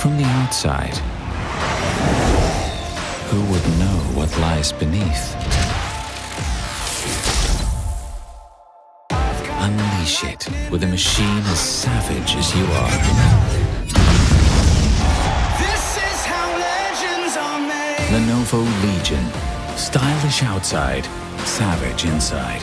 from the outside. Who would know what lies beneath? Unleash it with a machine as savage as you are. This is how legends are made. Lenovo Legion. Stylish outside, savage inside.